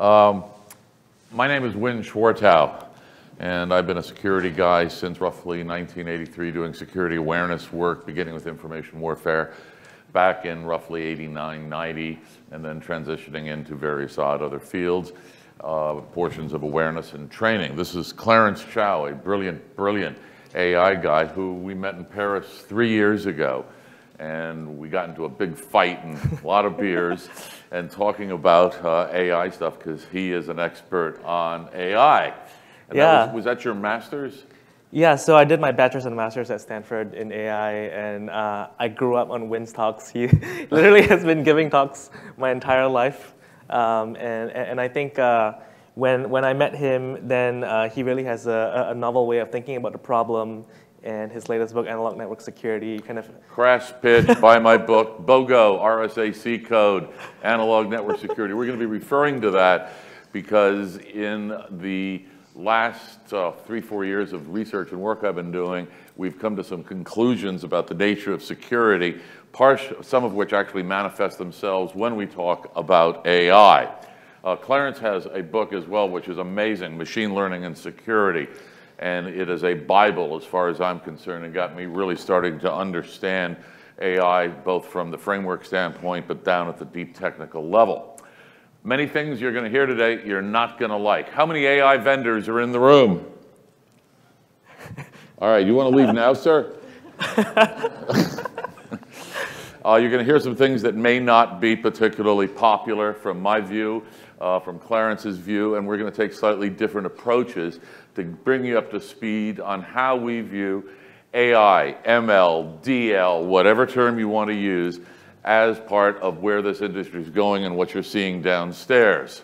Um, my name is Winn Schwartau, and I've been a security guy since roughly 1983 doing security awareness work, beginning with information warfare back in roughly 89, 90, and then transitioning into various odd other fields, uh, portions of awareness and training. This is Clarence Chio, a brilliant, brilliant AI guy who we met in Paris three years ago. And we got into a big fight and a lot of beers and talking about uh, AI stuff because he is an expert on AI. And Yeah. That was, was that your master's? Yeah, so I did my bachelor's and master's at Stanford in AI, and uh, I grew up on Winn's talks. He literally has been giving talks my entire life, um, and and I think uh, when when I met him, then uh, he really has a, a novel way of thinking about the problem, and his latest book, Analog Network Security, kind of Crash pitch, buy my book, BOGO, RSAC code, analog network security. We're going to be referring to that because in the last uh, three, four years of research and work I've been doing, we've come to some conclusions about the nature of security, some of which actually manifest themselves when we talk about AI. Uh, Clarence has a book as well, which is amazing, Machine Learning and Security. And it is a Bible as far as I'm concerned and got me really starting to understand AI, both from the framework standpoint, but down at the deep technical level. Many things you're going to hear today you're not going to like. How many AI vendors are in the room? All right, you want to leave now, sir? Uh, you're going to hear some things that may not be particularly popular from my view, uh, from Clarence's view, and we're going to take slightly different approaches to bring you up to speed on how we view AI, ML, DL, whatever term you want to use, as part of where this industry is going and what you're seeing downstairs.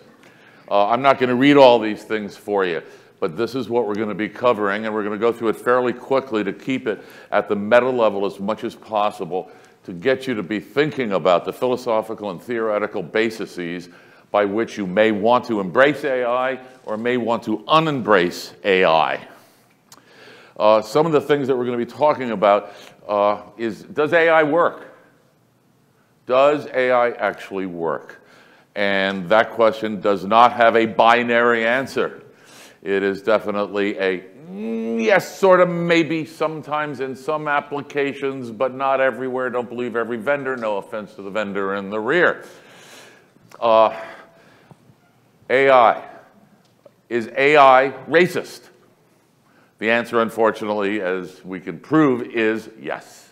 Uh, I'm not going to read all these things for you, but this is what we're going to be covering, and we're going to go through it fairly quickly to keep it at the meta level as much as possible to get you to be thinking about the philosophical and theoretical bases by which you may want to embrace AI or may want to unembrace AI. Uh, some of the things that we're going to be talking about uh, is, does AI work? Does AI actually work? And that question does not have a binary answer. It is definitely a mm, yes, sort of, maybe, sometimes in some applications, but not everywhere. Don't believe every vendor. No offense to the vendor in the rear. Uh, AI. Is AI racist? The answer, unfortunately, as we can prove, is yes.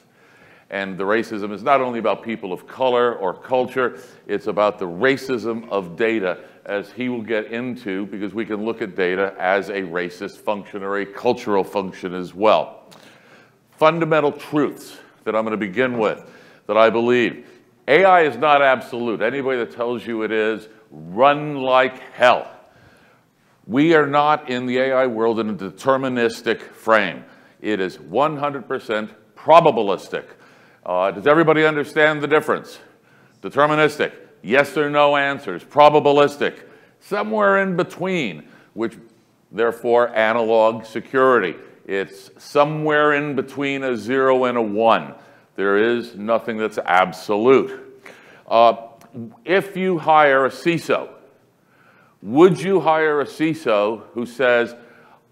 And the racism is not only about people of color or culture, it's about the racism of data, as he will get into, because we can look at data as a racist function or a cultural function as well. Fundamental truths that I'm going to begin with that I believe. AI is not absolute. Anybody that tells you it is, run like hell. We are not in the AI world in a deterministic frame. It is 100% probabilistic. Uh, does everybody understand the difference? Deterministic, yes or no answers. Probabilistic, somewhere in between, which therefore analog security. It's somewhere in between a zero and a one. There is nothing that's absolute. Uh, if you hire a CISO, would you hire a CISO who says,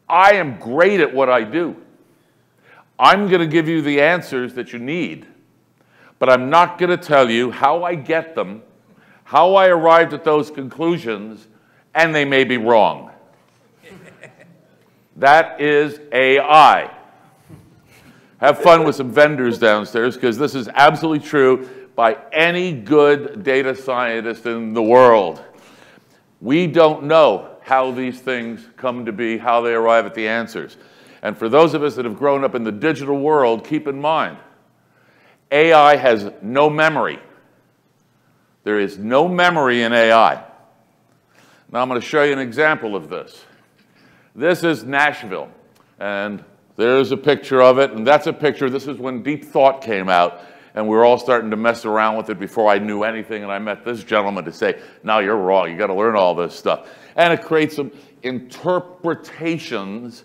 I am great at what I do. I'm going to give you the answers that you need, but I'm not going to tell you how I get them, how I arrived at those conclusions, and they may be wrong. that is AI. Have fun with some vendors downstairs because this is absolutely true by any good data scientist in the world. We don't know how these things come to be, how they arrive at the answers. And for those of us that have grown up in the digital world, keep in mind, AI has no memory. There is no memory in AI. Now I'm going to show you an example of this. This is Nashville, and there's a picture of it, and that's a picture. This is when Deep Thought came out, and we were all starting to mess around with it before I knew anything, and I met this gentleman to say, "Now you're wrong. You got to learn all this stuff. And it creates some interpretations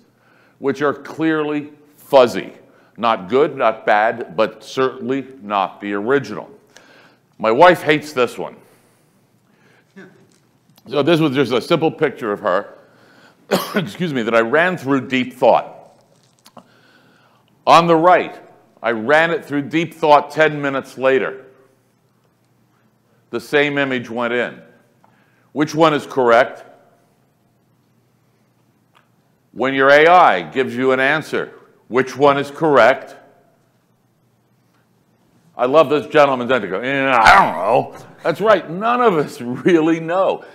which are clearly fuzzy. Not good, not bad, but certainly not the original. My wife hates this one. So this was just a simple picture of her, excuse me, that I ran through deep thought. On the right, I ran it through deep thought 10 minutes later. The same image went in. Which one is correct? When your AI gives you an answer, which one is correct? I love this gentleman's to go, eh, I don't know. That's right, none of us really know.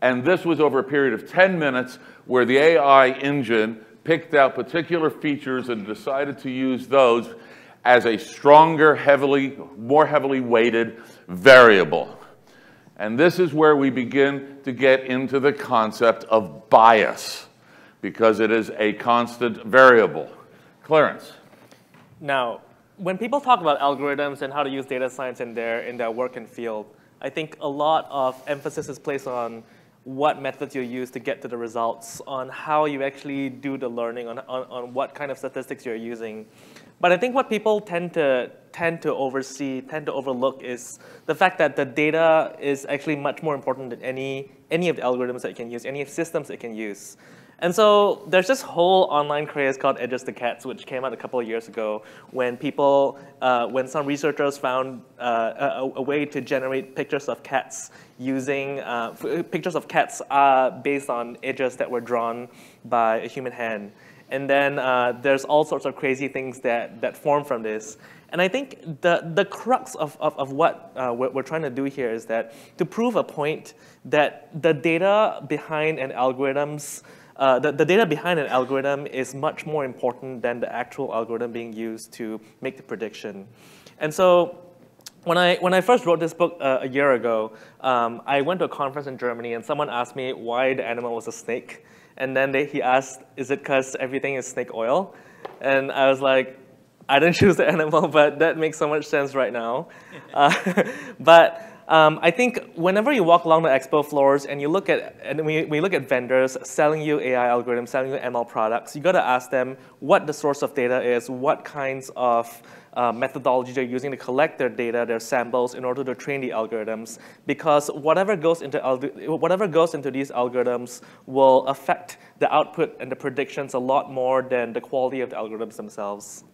And this was over a period of 10 minutes where the AI engine picked out particular features and decided to use those as a stronger, heavily, more heavily weighted variable. And this is where we begin to get into the concept of bias because it is a constant variable. Clarence. Now, when people talk about algorithms and how to use data science in their, in their work and field, I think a lot of emphasis is placed on what methods you use to get to the results, on how you actually do the learning, on, on, on what kind of statistics you're using. But I think what people tend to tend to oversee, tend to overlook is the fact that the data is actually much more important than any, any of the algorithms that you can use, any systems that you can use. And so there's this whole online craze called Edges to Cats, which came out a couple of years ago when people, uh, when some researchers found uh, a, a, way to generate pictures of cats using, uh, pictures of cats uh, based on edges that were drawn by a human hand. And then uh, there's all sorts of crazy things that, that form from this. And I think the, the crux of, of, of what uh, we're, trying to do here is that to prove a point that the data behind an algorithm's uh, the, the data behind an algorithm is much more important than the actual algorithm being used to make the prediction. And so when I, when I first wrote this book uh, a year ago, um, I went to a conference in Germany and someone asked me why the animal was a snake. And then they, he asked, is it because everything is snake oil? And I was like, I didn't choose the animal, but that makes so much sense right now. Uh, but um, I think whenever you walk along the expo floors and you look at, and we, we look at vendors selling you AI algorithms, selling you ML products, you got to ask them what the source of data is, what kinds of uh, methodologies they're using to collect their data, their samples, in order to train the algorithms. Because whatever goes into whatever goes into these algorithms will affect the output and the predictions a lot more than the quality of the algorithms themselves.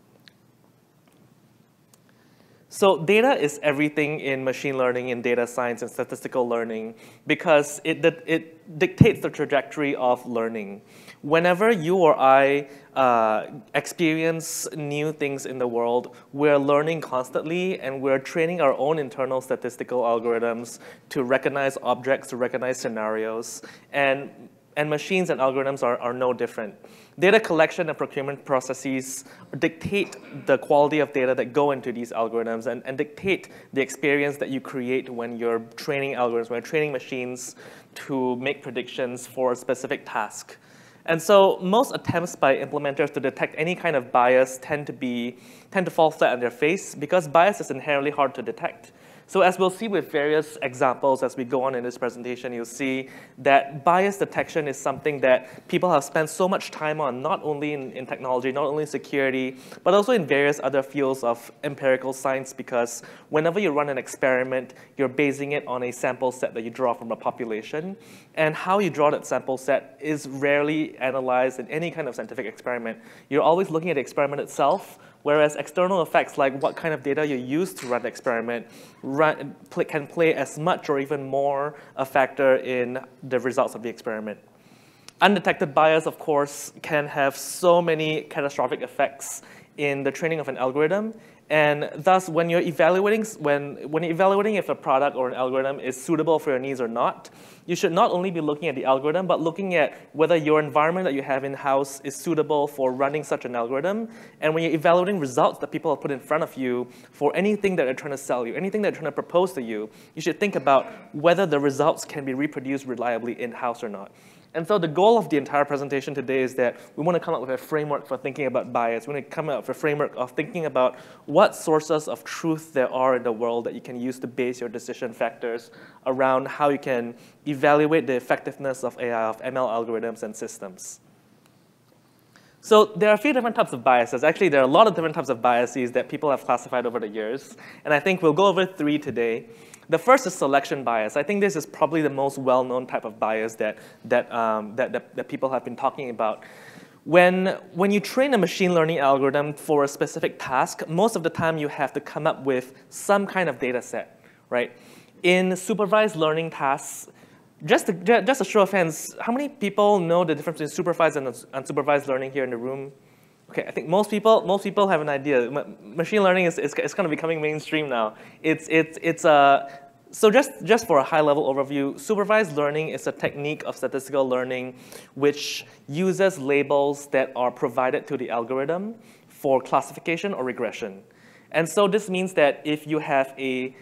So data is everything in machine learning, in data science, and statistical learning because it, it dictates the trajectory of learning. Whenever you or I uh, experience new things in the world, we're learning constantly and we're training our own internal statistical algorithms to recognize objects, to recognize scenarios. And, and machines and algorithms are, are no different. Data collection and procurement processes dictate the quality of data that go into these algorithms and, and dictate the experience that you create when you're training algorithms, when you're training machines to make predictions for a specific task. And so most attempts by implementers to detect any kind of bias tend to be tend to fall flat on their face because bias is inherently hard to detect. So as we'll see with various examples as we go on in this presentation, you'll see that bias detection is something that people have spent so much time on, not only in, in technology, not only in security, but also in various other fields of empirical science because whenever you run an experiment, you're basing it on a sample set that you draw from a population. And how you draw that sample set is rarely analyzed in any kind of scientific experiment. You're always looking at the experiment itself, Whereas external effects, like what kind of data you use to run the experiment, run, can play as much or even more a factor in the results of the experiment. Undetected bias, of course, can have so many catastrophic effects in the training of an algorithm and thus, when you're evaluating, when, when you're evaluating if a product or an algorithm is suitable for your needs or not, you should not only be looking at the algorithm, but looking at whether your environment that you have in-house is suitable for running such an algorithm. And when you're evaluating results that people have put in front of you for anything that they're trying to sell you, anything that they're trying to propose to you, you should think about whether the results can be reproduced reliably in-house or not. And so the goal of the entire presentation today is that we want to come up with a framework for thinking about bias. We want to come up with a framework of thinking about what sources of truth there are in the world that you can use to base your decision factors around how you can evaluate the effectiveness of AI, of ML algorithms and systems. So there are a few different types of biases. Actually, there are a lot of different types of biases that people have classified over the years. And I think we'll go over three today. The first is selection bias. I think this is probably the most well-known type of bias that, that, um, that, that, that people have been talking about. When, when you train a machine learning algorithm for a specific task, most of the time you have to come up with some kind of data set, right? In supervised learning tasks, just, to, just a show of hands, how many people know the difference between supervised and unsupervised learning here in the room? Okay, I think most people, most people have an idea. machine learning is, is, is kind of becoming mainstream now. It's, it's, it's a, so just, just for a high-level overview, supervised learning is a technique of statistical learning which uses labels that are provided to the algorithm for classification or regression. And so this means that if you have a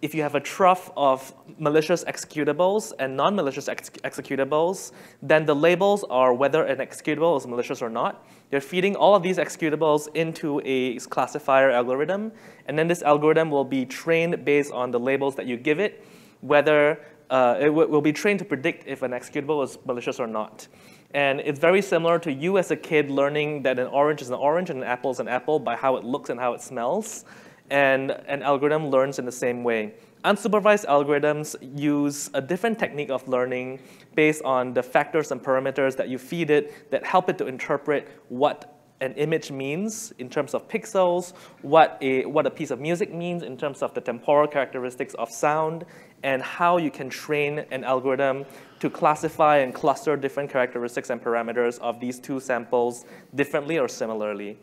if you have a trough of malicious executables and non-malicious ex executables, then the labels are whether an executable is malicious or not. You're feeding all of these executables into a classifier algorithm, and then this algorithm will be trained based on the labels that you give it, whether uh, it will be trained to predict if an executable is malicious or not. And it's very similar to you as a kid learning that an orange is an orange and an apple is an apple by how it looks and how it smells and an algorithm learns in the same way. Unsupervised algorithms use a different technique of learning based on the factors and parameters that you feed it that help it to interpret what an image means in terms of pixels, what a, what a piece of music means in terms of the temporal characteristics of sound, and how you can train an algorithm to classify and cluster different characteristics and parameters of these two samples differently or similarly.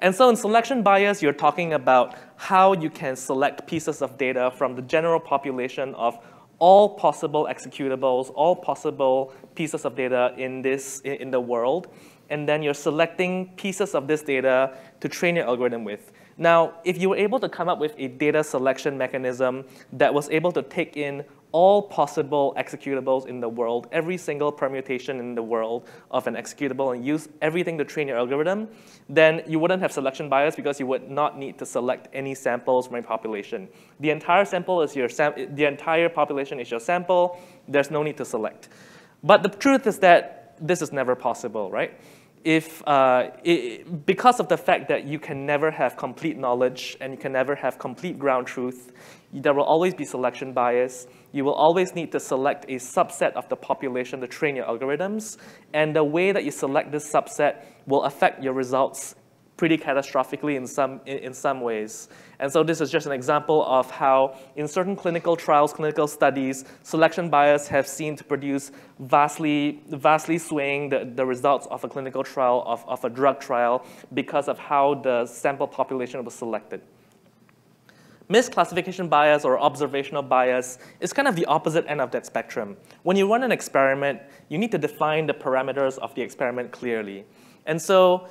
And so in selection bias, you're talking about how you can select pieces of data from the general population of all possible executables, all possible pieces of data in, this, in the world, and then you're selecting pieces of this data to train your algorithm with. Now, if you were able to come up with a data selection mechanism that was able to take in all possible executables in the world, every single permutation in the world of an executable and use everything to train your algorithm, then you wouldn't have selection bias because you would not need to select any samples from a population. The entire sample is your sam the entire population is your sample. There's no need to select. But the truth is that this is never possible, right? if, uh, it, because of the fact that you can never have complete knowledge and you can never have complete ground truth, there will always be selection bias. You will always need to select a subset of the population to train your algorithms. And the way that you select this subset will affect your results pretty catastrophically in some, in, some ways. And so this is just an example of how in certain clinical trials, clinical studies, selection bias have seen to produce vastly, vastly swaying the, the results of a clinical trial, of, of a drug trial, because of how the sample population was selected. Misclassification bias or observational bias is kind of the opposite end of that spectrum. When you run an experiment, you need to define the parameters of the experiment clearly. And so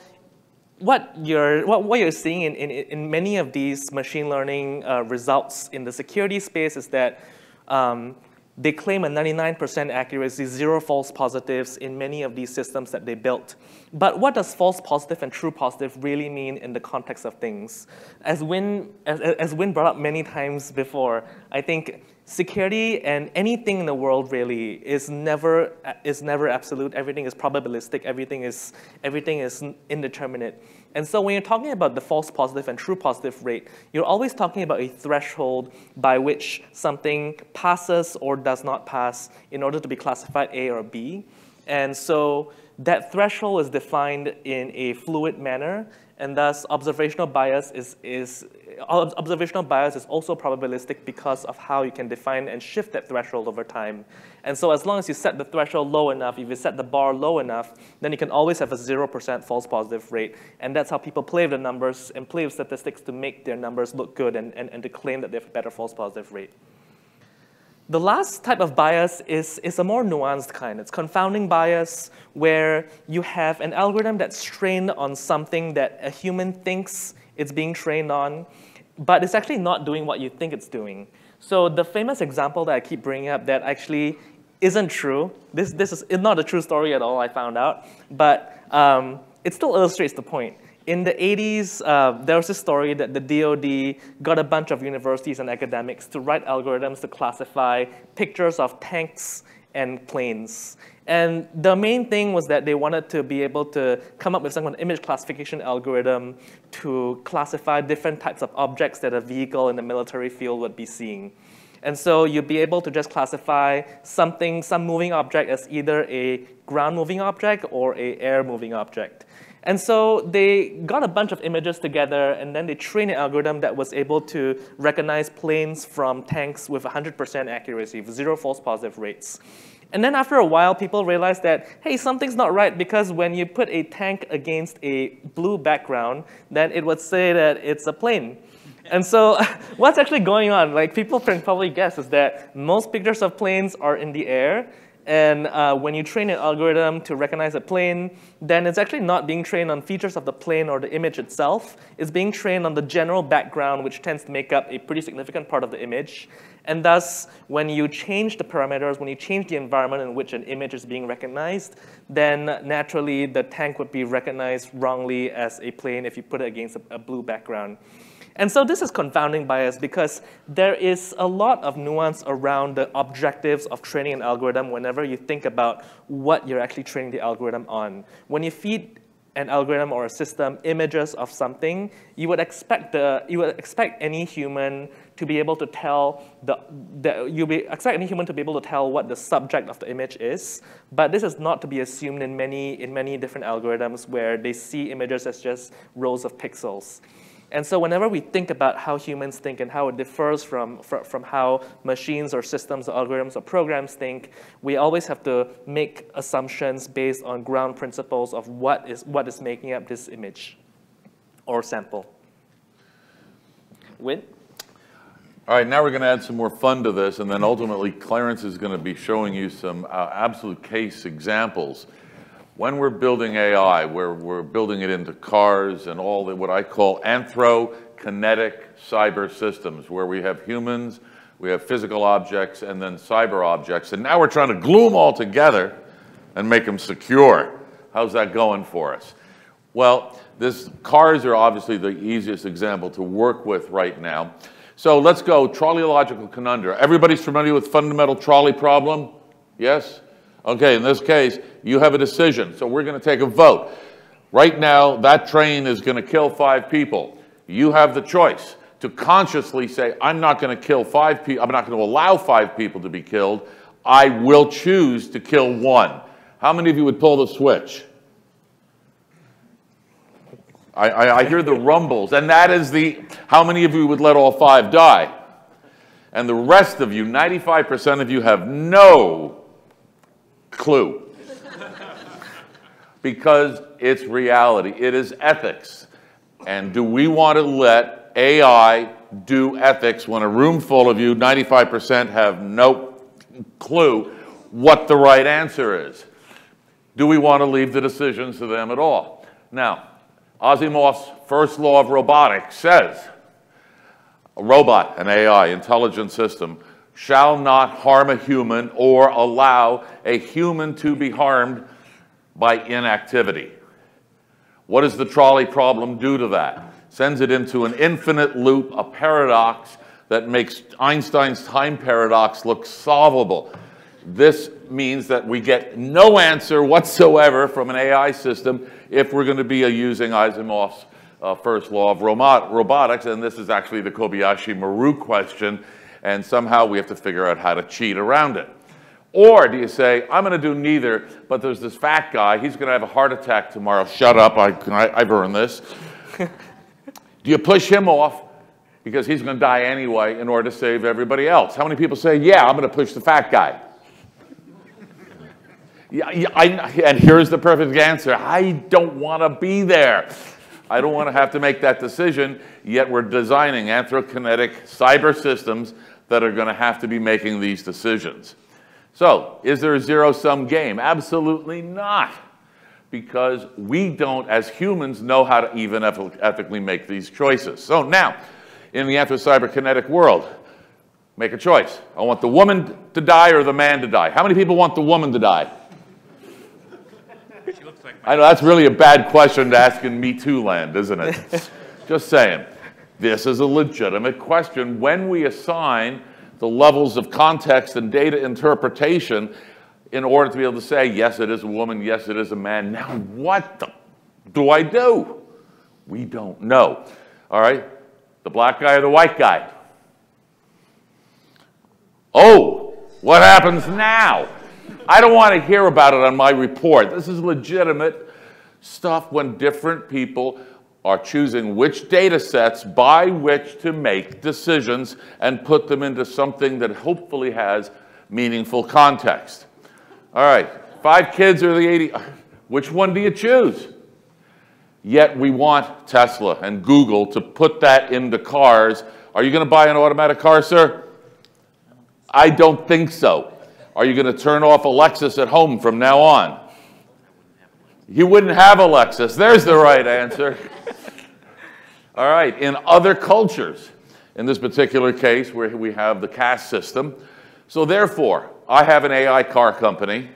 what you're, what, what you're seeing in, in, in many of these machine learning uh, results in the security space is that um, they claim a 99% accuracy, zero false positives in many of these systems that they built. But what does false positive and true positive really mean in the context of things? As Winn, as, as Winn brought up many times before, I think security and anything in the world really is never, is never absolute. Everything is probabilistic. Everything is, everything is indeterminate. And so when you're talking about the false positive and true positive rate, you're always talking about a threshold by which something passes or does not pass in order to be classified A or B. And so that threshold is defined in a fluid manner, and thus observational bias is, is observational bias is also probabilistic because of how you can define and shift that threshold over time. And so as long as you set the threshold low enough, if you set the bar low enough, then you can always have a 0% false positive rate. And that's how people play with the numbers and play with statistics to make their numbers look good and, and, and to claim that they have a better false positive rate. The last type of bias is, is a more nuanced kind. It's confounding bias, where you have an algorithm that's trained on something that a human thinks it's being trained on, but it's actually not doing what you think it's doing. So the famous example that I keep bringing up that actually isn't true, this, this is not a true story at all, I found out, but um, it still illustrates the point in the 80s, uh, there was a story that the DoD got a bunch of universities and academics to write algorithms to classify pictures of tanks and planes. And the main thing was that they wanted to be able to come up with some kind of image classification algorithm to classify different types of objects that a vehicle in the military field would be seeing. And so you'd be able to just classify something, some moving object as either a ground moving object or a air moving object. And so they got a bunch of images together and then they trained an algorithm that was able to recognize planes from tanks with 100% accuracy, with zero false positive rates. And then after a while, people realized that, hey, something's not right because when you put a tank against a blue background, then it would say that it's a plane. And so what's actually going on, like people can probably guess, is that most pictures of planes are in the air, and uh, when you train an algorithm to recognize a plane, then it's actually not being trained on features of the plane or the image itself. It's being trained on the general background, which tends to make up a pretty significant part of the image. And thus, when you change the parameters, when you change the environment in which an image is being recognized, then naturally the tank would be recognized wrongly as a plane if you put it against a, a blue background. And so this is confounding bias because there is a lot of nuance around the objectives of training an algorithm whenever you think about what you're actually training the algorithm on. When you feed an algorithm or a system images of something, you would expect the you would expect any human to be able to tell the, the you be expect any human to be able to tell what the subject of the image is. But this is not to be assumed in many in many different algorithms where they see images as just rows of pixels. And so whenever we think about how humans think and how it differs from, from, from, how machines or systems or algorithms or programs think, we always have to make assumptions based on ground principles of what is, what is making up this image or sample. Winn? All right, now we're going to add some more fun to this, and then ultimately Clarence is going to be showing you some uh, absolute case examples when we're building AI, where we're building it into cars and all the, what I call anthrokinetic cyber systems, where we have humans, we have physical objects, and then cyber objects. And now we're trying to glue them all together and make them secure. How's that going for us? Well, this, cars are obviously the easiest example to work with right now. So let's go trolleyological conundrum. Everybody's familiar with fundamental trolley problem? Yes? Okay, in this case, you have a decision. So we're going to take a vote. Right now, that train is going to kill five people. You have the choice to consciously say, I'm not going to kill five people, I'm not going to allow five people to be killed. I will choose to kill one. How many of you would pull the switch? I, I, I hear the rumbles, and that is the, how many of you would let all five die? And the rest of you, 95% of you, have no clue. Because it's reality, it is ethics. And do we want to let AI do ethics when a room full of you, 95% have no clue what the right answer is? Do we want to leave the decisions to them at all? Now, Asimov's first law of robotics says a robot, an AI, intelligent system, shall not harm a human or allow a human to be harmed by inactivity. What does the trolley problem do to that? Sends it into an infinite loop, a paradox that makes Einstein's time paradox look solvable. This means that we get no answer whatsoever from an AI system if we're going to be using Asimov's uh, first law of robot robotics, and this is actually the Kobayashi-Maru question, and somehow we have to figure out how to cheat around it. Or do you say, I'm going to do neither, but there's this fat guy, he's going to have a heart attack tomorrow. Shut up, I, I, have earned this. do you push him off because he's going to die anyway in order to save everybody else? How many people say, yeah, I'm going to push the fat guy? yeah, yeah I, and here's the perfect answer. I don't want to be there. I don't want to have to make that decision, yet we're designing anthrokinetic cyber systems that are going to have to be making these decisions. So, is there a zero-sum game? Absolutely not, because we don't, as humans, know how to even ethically make these choices. So now, in the anthrocyberkinetic world, make a choice. I want the woman to die or the man to die. How many people want the woman to die? I know that's really a bad question to ask in Me Too land, isn't it? Just saying. This is a legitimate question. When we assign the levels of context and data interpretation in order to be able to say, yes, it is a woman, yes, it is a man, now what do I do? We don't know. All right? The black guy or the white guy? Oh, what happens now? I don't want to hear about it on my report. This is legitimate stuff when different people are choosing which data sets by which to make decisions and put them into something that hopefully has meaningful context. All right, five kids or the 80, which one do you choose? Yet we want Tesla and Google to put that into cars. Are you going to buy an automatic car, sir? I don't think so. Are you going to turn off Alexis at home from now on? You wouldn't have Alexis. There's the right answer. All right, in other cultures, in this particular case where we have the caste system, so therefore, I have an AI car company.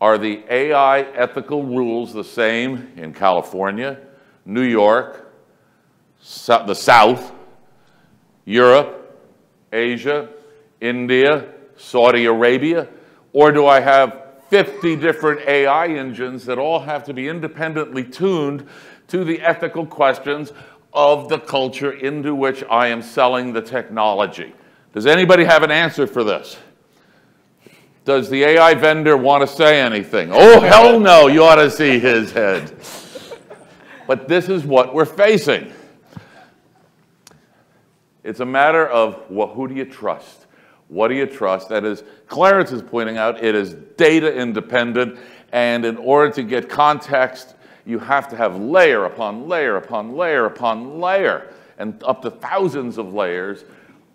Are the AI ethical rules the same in California, New York, so the South, Europe, Asia, India, Saudi Arabia? Or do I have 50 different AI engines that all have to be independently tuned to the ethical questions of the culture into which I am selling the technology? Does anybody have an answer for this? Does the AI vendor want to say anything? Oh, hell no, you ought to see his head. But this is what we're facing. It's a matter of well, who do you trust? What do you trust? That is, Clarence is pointing out, it is data independent, and in order to get context, you have to have layer upon layer upon layer upon layer, and up to thousands of layers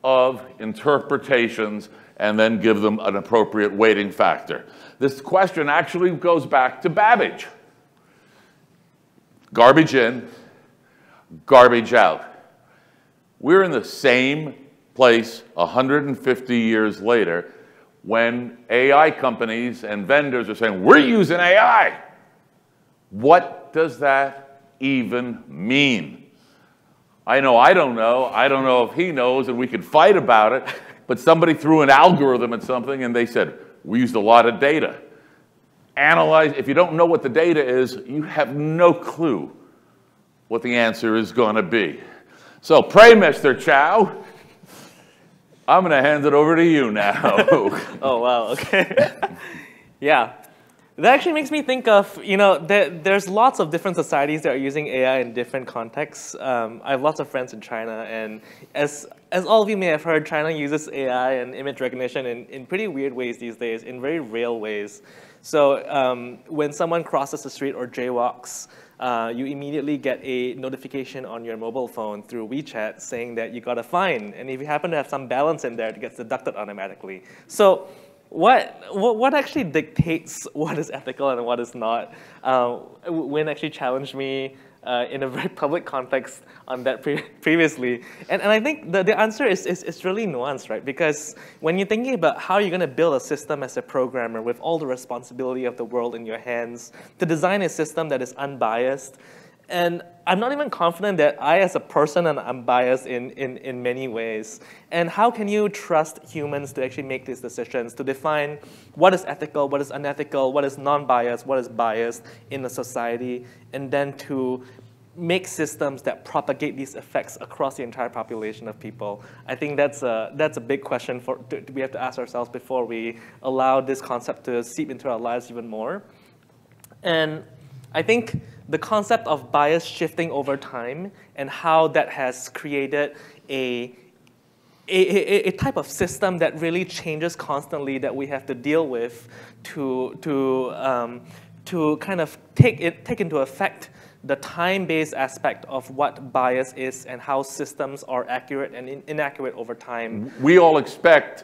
of interpretations, and then give them an appropriate weighting factor. This question actually goes back to Babbage. Garbage in, garbage out. We're in the same place 150 years later when AI companies and vendors are saying, we're using AI. What does that even mean? I know I don't know. I don't know if he knows, and we could fight about it. But somebody threw an algorithm at something and they said, we used a lot of data. Analyze, if you don't know what the data is, you have no clue what the answer is going to be. So pray, Mr. Chio. I'm going to hand it over to you now. oh, wow, okay. yeah. That actually makes me think of, you know, there, there's lots of different societies that are using AI in different contexts. Um, I have lots of friends in China, and as, as all of you may have heard, China uses AI and image recognition in, in pretty weird ways these days, in very real ways. So um, when someone crosses the street or jaywalks, uh, you immediately get a notification on your mobile phone through WeChat saying that you got a fine. And if you happen to have some balance in there, it gets deducted automatically. So what, what, what actually dictates what is ethical and what is not? Uh, actually challenged me uh, in a very public context on that pre previously. And, and I think the, the answer is, is, is really nuanced, right? Because when you're thinking about how you're going to build a system as a programmer with all the responsibility of the world in your hands, to design a system that is unbiased, and I'm not even confident that I, as a person, am unbiased in, in, in many ways. And how can you trust humans to actually make these decisions, to define what is ethical, what is unethical, what is non-biased, what is biased in a society, and then to make systems that propagate these effects across the entire population of people? I think that's a, that's a big question for, to, we have to ask ourselves before we allow this concept to seep into our lives even more. And I think the concept of bias shifting over time and how that has created a, a, a, type of system that really changes constantly that we have to deal with to, to, um, to kind of take, it, take into effect the time-based aspect of what bias is and how systems are accurate and in inaccurate over time. We all expect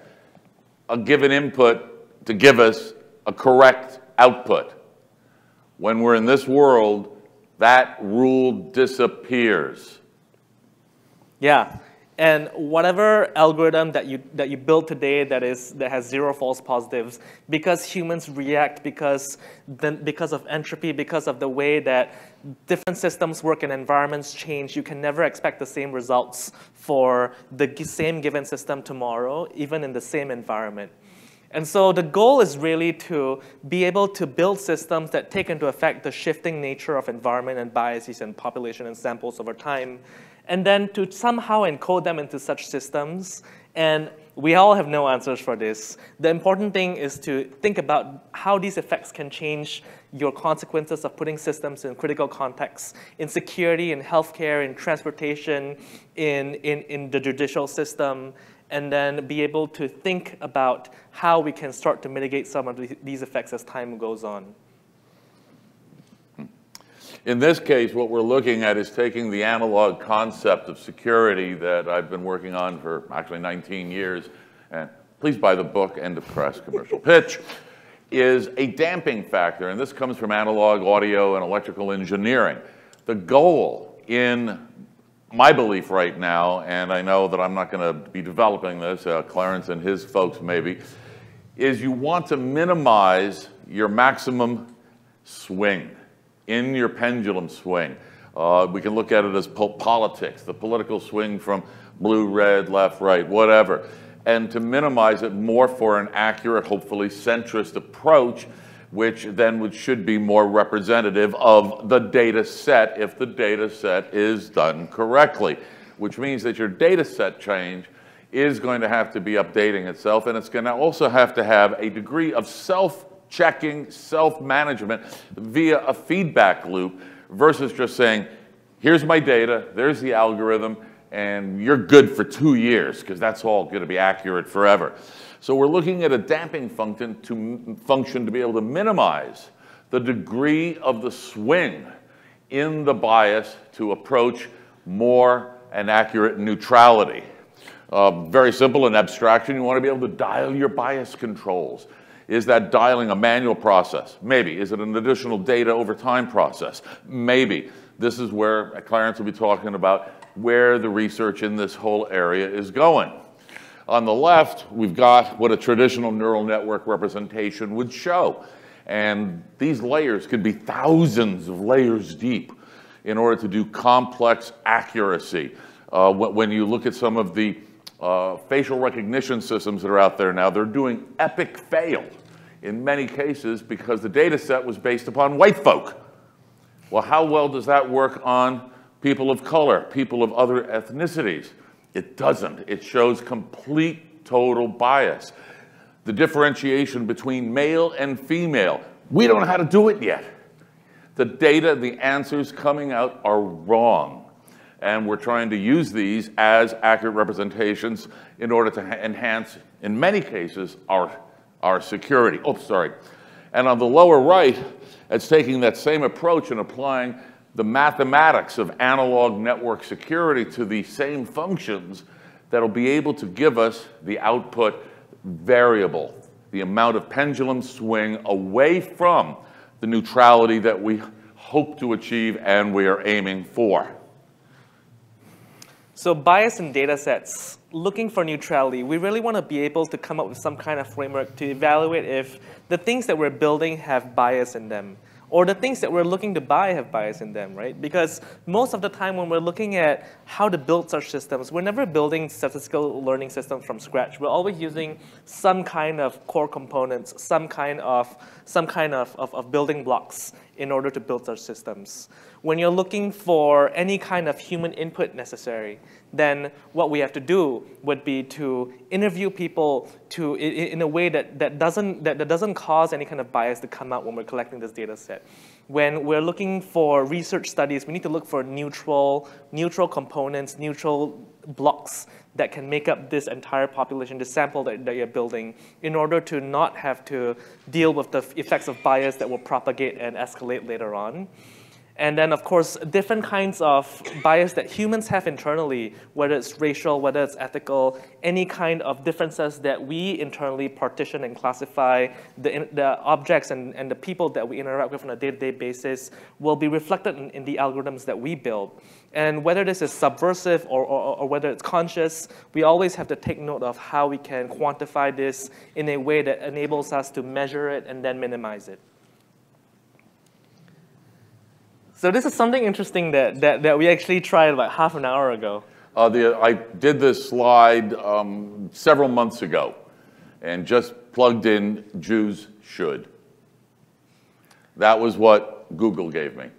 a given input to give us a correct output. When we're in this world, that rule disappears. Yeah. And whatever algorithm that you, that you build today that, is, that has zero false positives, because humans react because, then, because of entropy, because of the way that different systems work and environments change, you can never expect the same results for the same given system tomorrow, even in the same environment. And so the goal is really to be able to build systems that take into effect the shifting nature of environment and biases and population and samples over time, and then to somehow encode them into such systems And we all have no answers for this. The important thing is to think about how these effects can change your consequences of putting systems in critical contexts, in security, in healthcare, in transportation, in, in, in the judicial system, and then be able to think about how we can start to mitigate some of these effects as time goes on. In this case, what we're looking at is taking the analog concept of security that I've been working on for actually 19 years, and please buy the book, end of press commercial pitch, is a damping factor, and this comes from analog audio and electrical engineering. The goal in my belief right now, and I know that I'm not going to be developing this, uh, Clarence and his folks maybe, is you want to minimize your maximum swing in your pendulum swing. Uh, we can look at it as po politics, the political swing from blue, red, left, right, whatever. And to minimize it more for an accurate, hopefully centrist approach, which then should be more representative of the data set if the data set is done correctly, which means that your data set change is going to have to be updating itself, and it's going to also have to have a degree of self checking self-management via a feedback loop versus just saying, here's my data, there's the algorithm, and you're good for two years because that's all going to be accurate forever. So we're looking at a damping function to, function to be able to minimize the degree of the swing in the bias to approach more and accurate neutrality. Uh, very simple in abstraction, you want to be able to dial your bias controls. Is that dialing a manual process? Maybe. Is it an additional data over time process? Maybe. This is where Clarence will be talking about where the research in this whole area is going. On the left, we've got what a traditional neural network representation would show. And these layers could be thousands of layers deep in order to do complex accuracy. Uh, when you look at some of the uh, facial recognition systems that are out there now, they're doing epic fail in many cases because the data set was based upon white folk. Well, how well does that work on people of color, people of other ethnicities? It doesn't. It shows complete total bias. The differentiation between male and female, we don't know how to do it yet. The data, the answers coming out are wrong and we're trying to use these as accurate representations in order to enhance, in many cases, our, our security. Oh, sorry. And on the lower right, it's taking that same approach and applying the mathematics of analog network security to the same functions that'll be able to give us the output variable, the amount of pendulum swing away from the neutrality that we hope to achieve and we are aiming for. So bias in data sets, looking for neutrality, we really want to be able to come up with some kind of framework to evaluate if the things that we're building have bias in them or the things that we're looking to buy have bias in them, right? Because most of the time when we're looking at how to build such systems, we're never building statistical learning systems from scratch. We're always using some kind of core components, some kind of, some kind of, of, of building blocks in order to build such systems. When you're looking for any kind of human input necessary, then what we have to do would be to interview people to, in, a way that, that, doesn't, that, that doesn't cause any kind of bias to come out when we're collecting this data set. When we're looking for research studies, we need to look for neutral, neutral components, neutral blocks that can make up this entire population, the sample that, that you're building, in order to not have to deal with the effects of bias that will propagate and escalate later on. And then, of course, different kinds of bias that humans have internally, whether it's racial, whether it's ethical, any kind of differences that we internally partition and classify the, the objects and, and the people that we interact with on a day-to-day -day basis will be reflected in, in, the algorithms that we build. And whether this is subversive or, or, or whether it's conscious, we always have to take note of how we can quantify this in a way that enables us to measure it and then minimize it. So this is something interesting that, that, that we actually tried about half an hour ago. Uh, the, I did this slide um, several months ago and just plugged in Jews should. That was what Google gave me.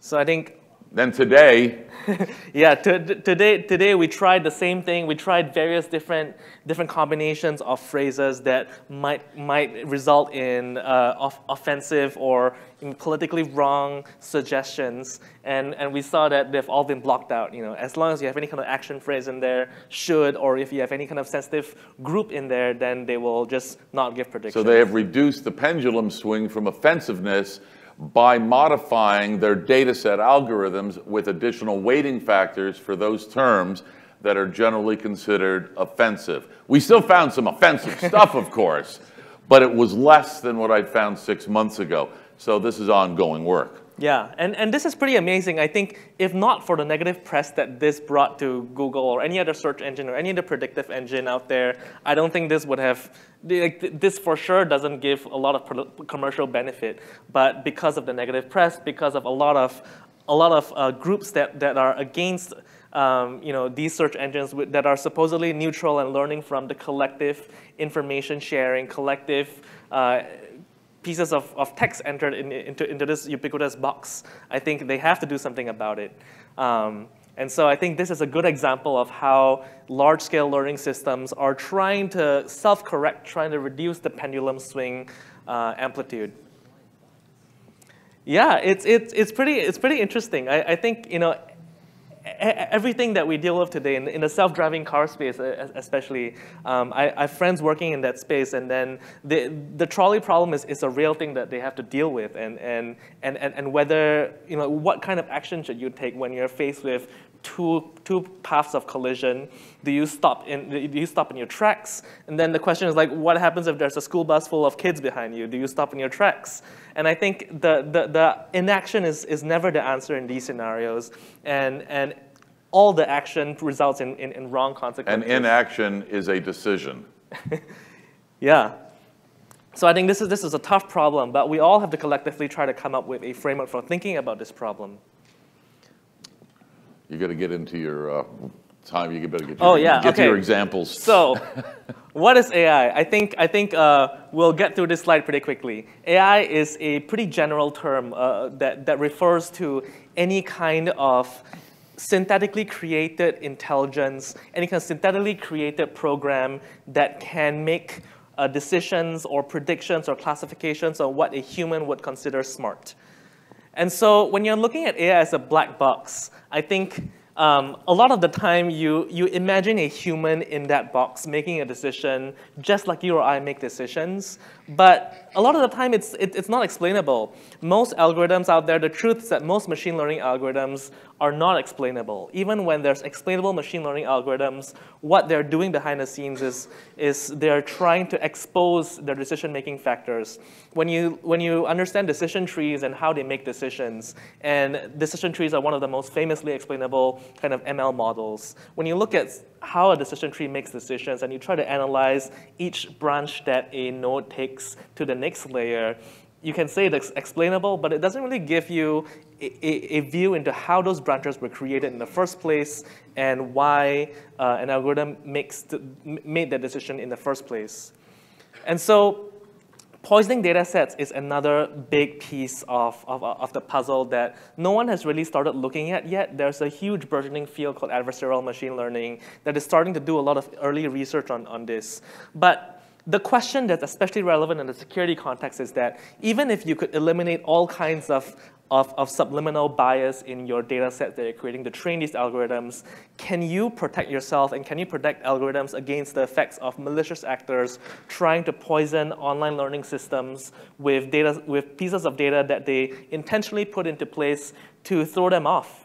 So I think Then today, yeah, today, today we tried the same thing. We tried various different, different combinations of phrases that might, might result in uh, off offensive or in politically wrong suggestions. And, and we saw that they've all been blocked out. You know, as long as you have any kind of action phrase in there, should, or if you have any kind of sensitive group in there, then they will just not give predictions. So they have reduced the pendulum swing from offensiveness by modifying their data set algorithms with additional weighting factors for those terms that are generally considered offensive. We still found some offensive stuff, of course, but it was less than what I found six months ago. So this is ongoing work. Yeah, and, and this is pretty amazing. I think if not for the negative press that this brought to Google or any other search engine or any other predictive engine out there, I don't think this would have, like, this for sure doesn't give a lot of commercial benefit. But because of the negative press, because of a lot of, a lot of uh, groups that, that are against um, you know, these search engines that are supposedly neutral and learning from the collective information sharing, collective uh, pieces of, of text entered in, into, into this ubiquitous box. I think they have to do something about it. Um, and so I think this is a good example of how large-scale learning systems are trying to self-correct, trying to reduce the pendulum swing uh, amplitude. Yeah, it's, it's, it's, pretty, it's pretty interesting. I, I think, you know, everything that we deal with today in, in the self-driving car space especially um, I, I, have friends working in that space and then the, the trolley problem is, is a real thing that they have to deal with and, and, and, and whether you know what kind of action should you take when you're faced with two, two paths of collision do you stop in do you stop in your tracks and then the question is like what happens if there's a school bus full of kids behind you do you stop in your tracks and I think the, the, the inaction is, is never the answer in these scenarios. And, and all the action results in, in, in wrong consequences. And inaction is a decision. yeah. So I think this is, this is a tough problem, but we all have to collectively try to come up with a framework for thinking about this problem. You got to get into your uh, time. You better get, your, oh, yeah. get okay. to your examples. So what is AI? I think, I think uh, we'll get through this slide pretty quickly. AI is a pretty general term uh, that, that refers to any kind of synthetically created intelligence, any kind of synthetically created program that can make uh, decisions or predictions or classifications on what a human would consider smart. And so when you're looking at AI as a black box, I think um, a lot of the time you, you imagine a human in that box making a decision just like you or I make decisions, but a lot of the time it's, it, it's not explainable. Most algorithms out there, the truth is that most machine learning algorithms are not explainable. Even when there's explainable machine learning algorithms, what they're doing behind the scenes is, is they're trying to expose their decision-making factors. When you, when you understand decision trees and how they make decisions, and decision trees are one of the most famously explainable kind of ML models, when you look at how a decision tree makes decisions and you try to analyze each branch that a node takes to the next layer, you can say it's explainable, but it doesn't really give you a, a, view into how those branches were created in the first place and why uh, an algorithm makes the, made that decision in the first place. And so poisoning data sets is another big piece of, of, of, the puzzle that no one has really started looking at yet. There's a huge burgeoning field called adversarial machine learning that is starting to do a lot of early research on, on this. But the question that's especially relevant in the security context is that even if you could eliminate all kinds of, of, of, subliminal bias in your data set that you're creating to train these algorithms, can you protect yourself and can you protect algorithms against the effects of malicious actors trying to poison online learning systems with, data, with pieces of data that they intentionally put into place to throw them off?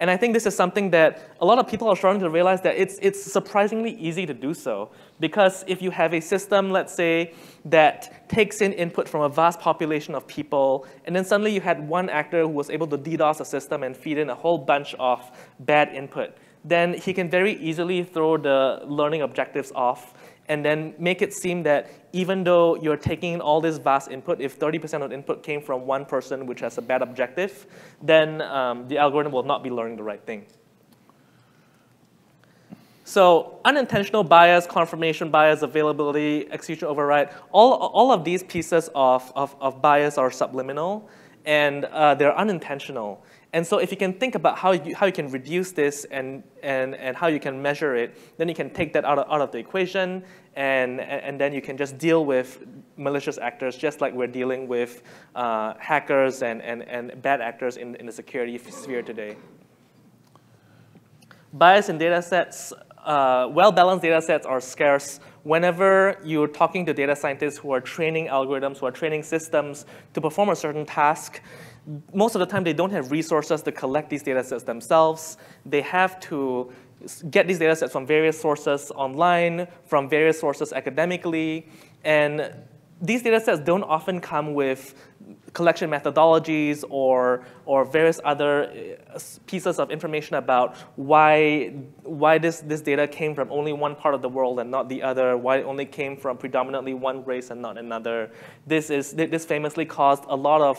And I think this is something that a lot of people are starting to realize that it's, it's surprisingly easy to do so. Because if you have a system, let's say, that takes in input from a vast population of people, and then suddenly you had one actor who was able to DDoS a system and feed in a whole bunch of bad input, then he can very easily throw the learning objectives off and then make it seem that even though you're taking all this vast input, if 30% of the input came from one person which has a bad objective, then um, the algorithm will not be learning the right thing. So unintentional bias, confirmation bias, availability, execution override, all, all of these pieces of, of, of bias are subliminal and uh, they're unintentional. And so if you can think about how you, how you can reduce this and, and, and how you can measure it, then you can take that out of, out of the equation, and, and then you can just deal with malicious actors just like we're dealing with uh, hackers and, and, and bad actors in, in the security sphere today. Bias in data sets, uh, well-balanced data sets are scarce whenever you're talking to data scientists who are training algorithms, who are training systems to perform a certain task, most of the time they don't have resources to collect these data sets themselves. They have to get these data sets from various sources online, from various sources academically, and these data sets don't often come with collection methodologies or, or various other uh, pieces of information about why, why this, this data came from only one part of the world and not the other, why it only came from predominantly one race and not another. This, is, this famously caused a lot of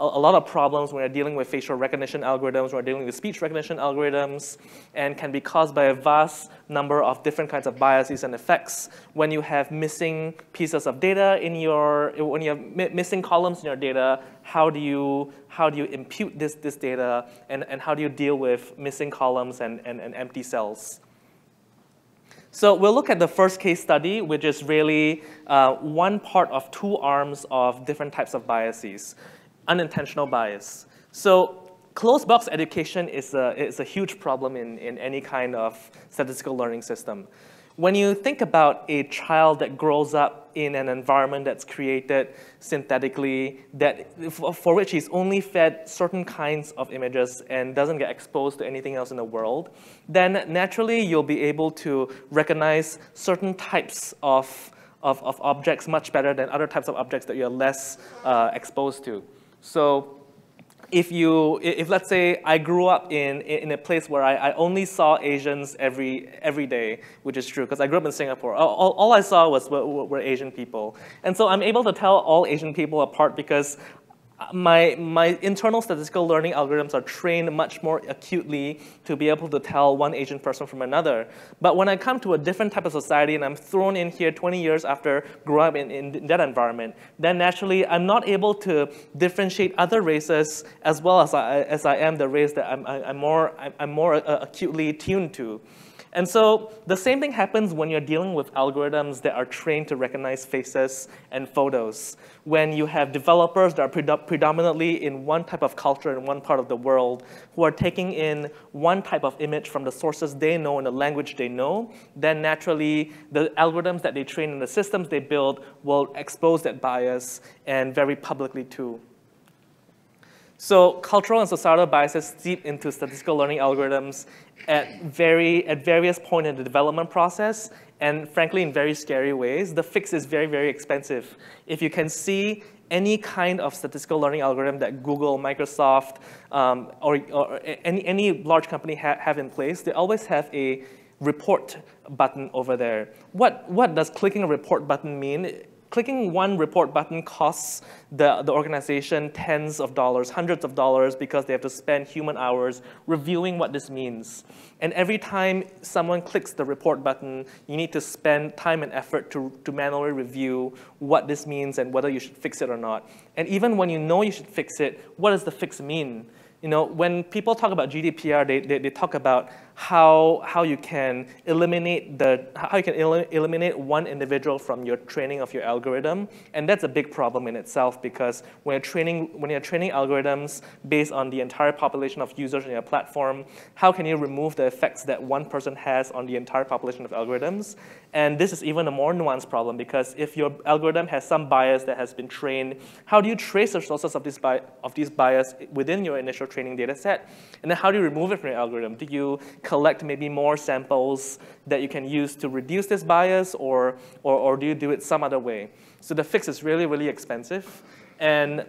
a, lot of problems when you're dealing with facial recognition algorithms, when you're dealing with speech recognition algorithms, and can be caused by a vast number of different kinds of biases and effects. When you have missing pieces of data in your, when you have missing columns in your data, how do you, how do you impute this, this data, and, and how do you deal with missing columns and, and, and empty cells? So we'll look at the first case study, which is really uh, one part of two arms of different types of biases unintentional bias. So closed box education is a, is a huge problem in, in any kind of statistical learning system. When you think about a child that grows up in an environment that's created synthetically, that, for which he's only fed certain kinds of images and doesn't get exposed to anything else in the world, then naturally you'll be able to recognize certain types of, of, of objects much better than other types of objects that you're less uh, exposed to. So if you, if let's say I grew up in, in a place where I, I only saw Asians every, every day, which is true, because I grew up in Singapore, all, all I saw was were, were Asian people. And so I'm able to tell all Asian people apart because my, my internal statistical learning algorithms are trained much more acutely to be able to tell one Asian person from another. But when I come to a different type of society and I'm thrown in here 20 years after growing up in, in that environment, then naturally I'm not able to differentiate other races as well as I, as I am the race that I'm, I'm more, I'm more uh, acutely tuned to. And so the same thing happens when you're dealing with algorithms that are trained to recognize faces and photos. When you have developers that are predominantly in one type of culture in one part of the world who are taking in one type of image from the sources they know and the language they know, then naturally the algorithms that they train and the systems they build will expose that bias and very publicly too. So cultural and societal biases seep into statistical learning algorithms at, very, at various points in the development process, and frankly, in very scary ways. The fix is very, very expensive. If you can see any kind of statistical learning algorithm that Google, Microsoft, um, or, or, any, any large company ha have in place, they always have a report button over there. What, what does clicking a report button mean? Clicking one report button costs the, the organization tens of dollars, hundreds of dollars, because they have to spend human hours reviewing what this means. And every time someone clicks the report button, you need to spend time and effort to, to manually review what this means and whether you should fix it or not. And even when you know you should fix it, what does the fix mean? You know, when people talk about GDPR, they, they, they talk about how, how you can eliminate the how you can el eliminate one individual from your training of your algorithm, and that's a big problem in itself because when you're training when you're training algorithms based on the entire population of users in your platform, how can you remove the effects that one person has on the entire population of algorithms? And this is even a more nuanced problem because if your algorithm has some bias that has been trained, how do you trace the sources of this of these bias within your initial training data set? And then how do you remove it from your algorithm? Do you collect maybe more samples that you can use to reduce this bias, or, or, or do you do it some other way? So the fix is really, really expensive. And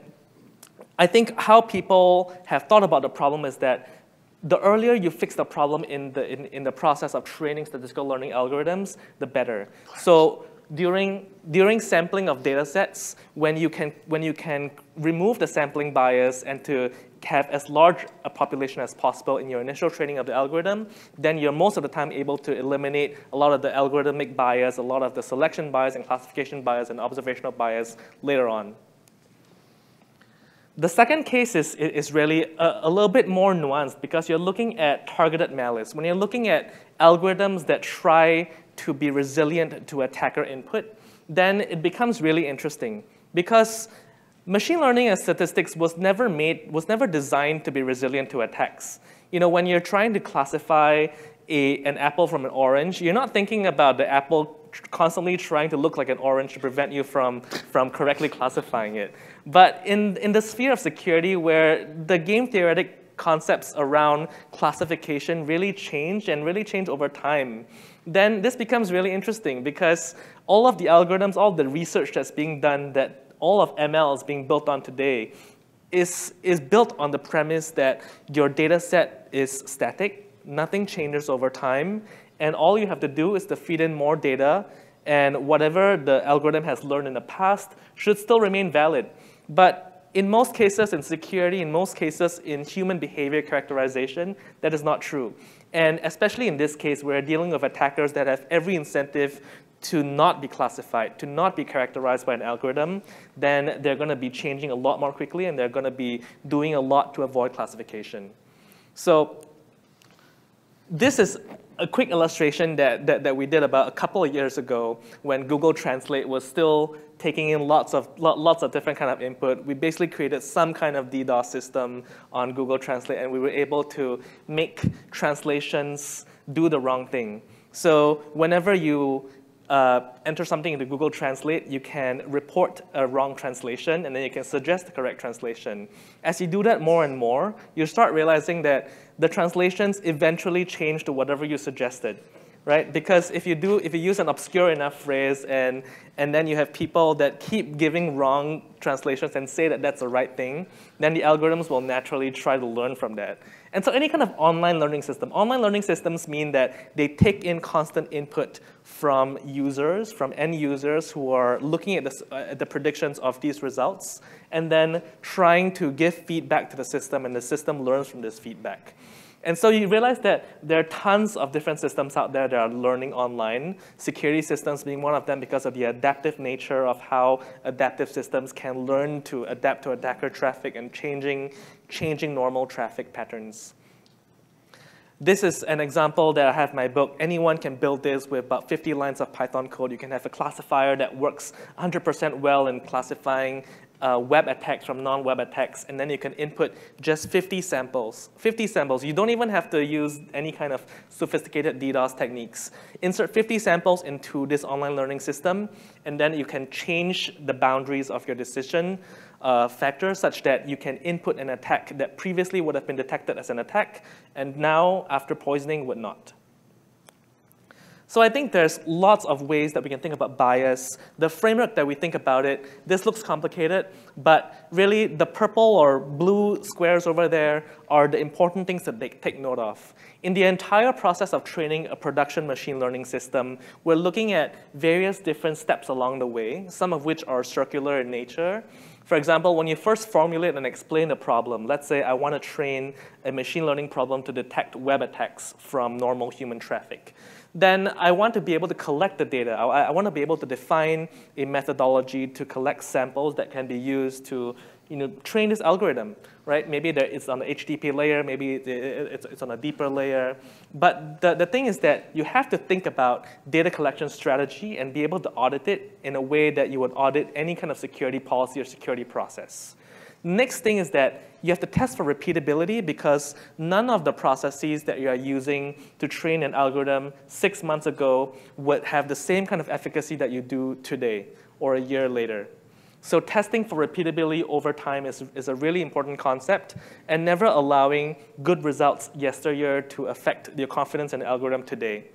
I think how people have thought about the problem is that the earlier you fix the problem in the, in, in the process of training statistical learning algorithms, the better. So during, during sampling of data sets, when you, can, when you can remove the sampling bias and to have as large a population as possible in your initial training of the algorithm, then you're most of the time able to eliminate a lot of the algorithmic bias, a lot of the selection bias and classification bias and observational bias later on. The second case is, is really a, a, little bit more nuanced because you're looking at targeted malice. When you're looking at algorithms that try to be resilient to attacker input, then it becomes really interesting because machine learning and statistics was never made, was never designed to be resilient to attacks. You know, when you're trying to classify a, an apple from an orange, you're not thinking about the apple constantly trying to look like an orange to prevent you from, from correctly classifying it. But in, in the sphere of security where the game theoretic concepts around classification really change and really change over time, then this becomes really interesting because all of the algorithms, all the research that's being done that all of ML is being built on today is, is built on the premise that your data set is static, nothing changes over time, and all you have to do is to feed in more data, and whatever the algorithm has learned in the past should still remain valid. But in most cases in security, in most cases in human behavior characterization, that is not true. And especially in this case, we're dealing with attackers that have every incentive to not be classified, to not be characterized by an algorithm, then they're going to be changing a lot more quickly and they're going to be doing a lot to avoid classification. So this is a quick illustration that, that, that we did about a couple of years ago when Google Translate was still taking in lots of, lots of different kind of input. We basically created some kind of DDoS system on Google Translate, and we were able to make translations do the wrong thing. So whenever you uh, enter something into Google Translate, you can report a wrong translation, and then you can suggest the correct translation. As you do that more and more, you start realizing that the translations eventually change to whatever you suggested, right? Because if you do, if you use an obscure enough phrase and, and then you have people that keep giving wrong translations and say that that's the right thing, then the algorithms will naturally try to learn from that. And so any kind of online learning system, online learning systems mean that they take in constant input from users, from end users who are looking at, this, uh, at the predictions of these results, and then trying to give feedback to the system, and the system learns from this feedback. And so you realize that there are tons of different systems out there that are learning online, security systems being one of them because of the adaptive nature of how adaptive systems can learn to adapt to attacker traffic and changing, changing normal traffic patterns. This is an example that I have in my book. Anyone can build this with about 50 lines of Python code. You can have a classifier that works 100% well in classifying uh, web attacks from non-web attacks, and then you can input just 50 samples. 50 samples. You don't even have to use any kind of sophisticated DDoS techniques. Insert 50 samples into this online learning system, and then you can change the boundaries of your decision uh, factor such that you can input an attack that previously would have been detected as an attack, and now, after poisoning, would not. So I think there's lots of ways that we can think about bias. The framework that we think about it, this looks complicated, but really the purple or blue squares over there are the important things that they take note of. In the entire process of training a production machine learning system, we're looking at various different steps along the way, some of which are circular in nature. For example, when you first formulate and explain a problem, let's say I want to train a machine learning problem to detect web attacks from normal human traffic then I want to be able to collect the data. I, I want to be able to define a methodology to collect samples that can be used to you know, train this algorithm, right? Maybe there, it's on the HTTP layer, maybe it's, it's on a deeper layer. But the, the thing is that you have to think about data collection strategy and be able to audit it in a way that you would audit any kind of security policy or security process. Next thing is that you have to test for repeatability because none of the processes that you are using to train an algorithm six months ago would have the same kind of efficacy that you do today or a year later. So testing for repeatability over time is, is a really important concept and never allowing good results yesteryear to affect your confidence in the algorithm today.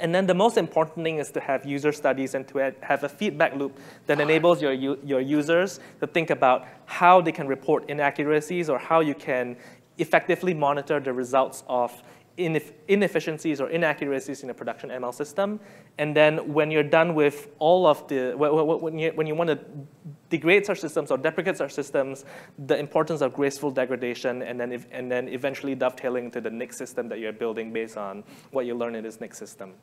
And then the most important thing is to have user studies and to have a feedback loop that enables your, your users to think about how they can report inaccuracies or how you can effectively monitor the results of inefficiencies or inaccuracies in a production ML system. And then when you're done with all of the, when you, when you want to degrade such systems or deprecate such systems, the importance of graceful degradation and then, if, and then eventually dovetailing to the next system that you're building based on what you learn in this next system.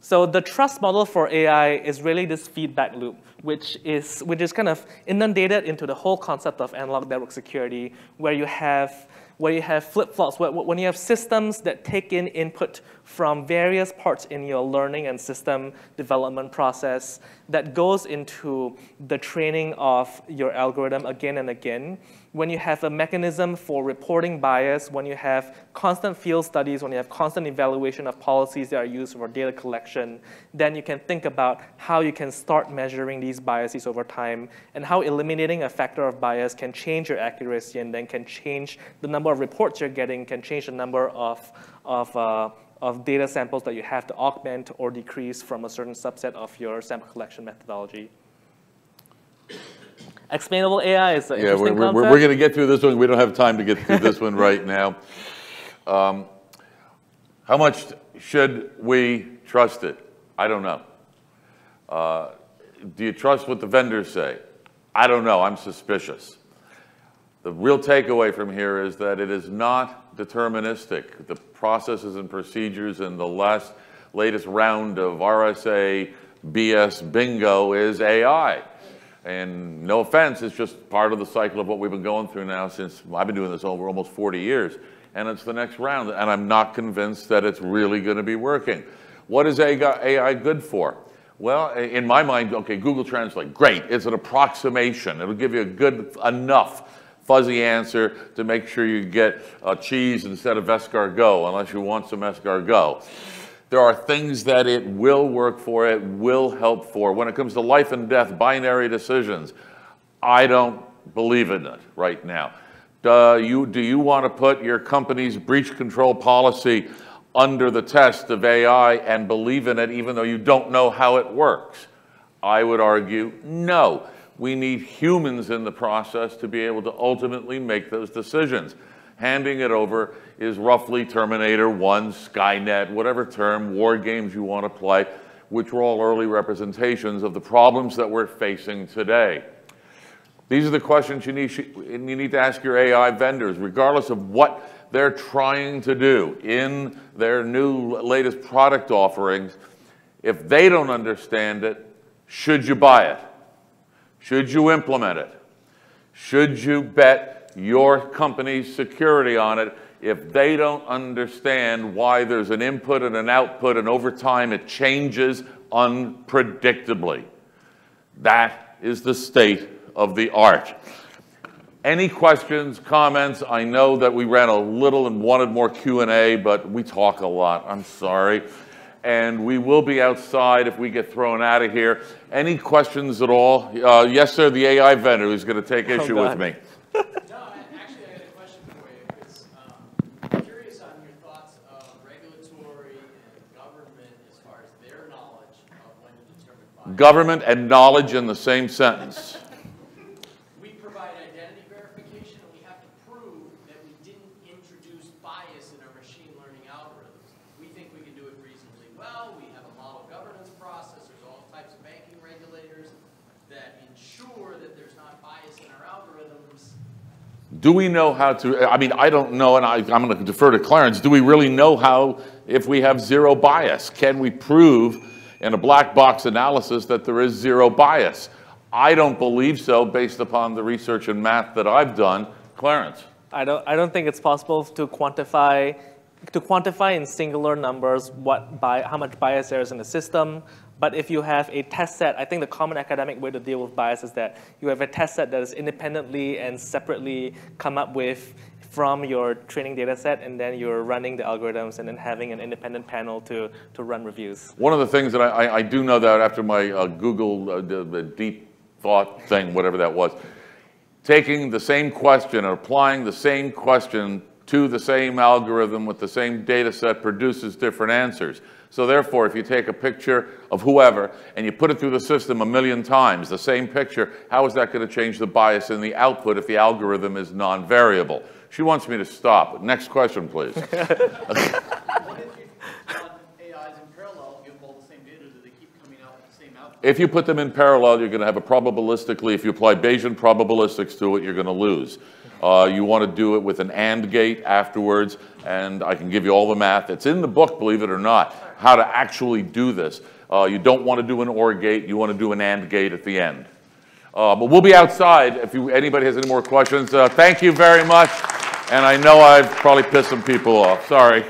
So the trust model for AI is really this feedback loop. which is, which is kind of inundated into the whole concept of analog network security, where you have where you have flip-flops, when you have systems that take in input from various parts in your learning and system development process that goes into the training of your algorithm again and again, when you have a mechanism for reporting bias, when you have constant field studies, when you have constant evaluation of policies that are used for data collection, then you can think about how you can start measuring these biases over time and how eliminating a factor of bias can change your accuracy and then can change the number of reports you're getting, can change the number of, of, uh, of data samples that you have to augment or decrease from a certain subset of your sample collection methodology. Explainable AI is an yeah, we're, we're, we're, going to get through this one. We don't have time to get through this one right now. Um, how much should we trust it? I don't know. Uh, do you trust what the vendors say? I don't know. I'm suspicious. The real takeaway from here is that it is not deterministic. The processes and procedures in the last latest round of RSA BS bingo is AI. And no offense, it's just part of the cycle of what we've been going through now since I've been doing this over almost 40 years. And it's the next round. And I'm not convinced that it's really going to be working. What is AI good for? Well, in my mind, okay, Google Translate, great. It's an approximation. It'll give you a good enough fuzzy answer to make sure you get uh, cheese instead of escargot, unless you want some escargot. There are things that it will work for, it will help for. When it comes to life and death, binary decisions, I don't believe in it right now. Do you, do you want to put your company's breach control policy under the test of AI and believe in it even though you don't know how it works? I would argue no. We need humans in the process to be able to ultimately make those decisions handing it over is roughly Terminator 1, Skynet, whatever term, war games you want to play, which were all early representations of the problems that we're facing today. These are the questions you need, you need to ask your AI vendors, regardless of what they're trying to do in their new latest product offerings. If they don't understand it, should you buy it? Should you implement it? Should you bet your company's security on it if they don't understand why there's an input and an output and over time it changes unpredictably. That is the state of the art. Any questions, comments? I know that we ran a little and wanted more Q&A, but we talk a lot. I'm sorry. And we will be outside if we get thrown out of here. Any questions at all? Uh, yes, sir, the AI vendor who's going to take oh, issue oh, with me. government and knowledge in the same sentence. We provide identity verification, and we have to prove that we didn't introduce bias in our machine learning algorithms. We think we can do it reasonably well. We have a model governance process. There's all types of banking regulators that ensure that there's not bias in our algorithms. Do we know how to, I mean, I don't know, and I, I'm going to defer to Clarence. Do we really know how, if we have zero bias? Can we prove in a black box analysis that there is zero bias. I don't believe so based upon the research and math that I've done. Clarence. I don't, I don't think it's possible to quantify, to quantify in singular numbers what bi how much bias there is in the system. But if you have a test set, I think the common academic way to deal with bias is that you have a test set that is independently and separately come up with from your training data set, and then you're running the algorithms and then having an independent panel to, to run reviews. One of the things that I, I do know that after my uh, Google uh, the, the deep thought thing, whatever that was, taking the same question and applying the same question to the same algorithm with the same data set produces different answers. So therefore, if you take a picture of whoever and you put it through the system a million times, the same picture, how is that going to change the bias in the output if the algorithm is non-variable? She wants me to stop. Next question, please. If you put them in parallel, you're going to have a probabilistically, if you apply Bayesian probabilistics to it, you're going to lose. Uh, you want to do it with an AND gate afterwards, and I can give you all the math. It's in the book, believe it or not, how to actually do this. Uh, you don't want to do an OR gate. You want to do an AND gate at the end. Uh, but we'll be outside if you, anybody has any more questions. Uh, thank you very much. And I know I've probably pissed some people off. Sorry.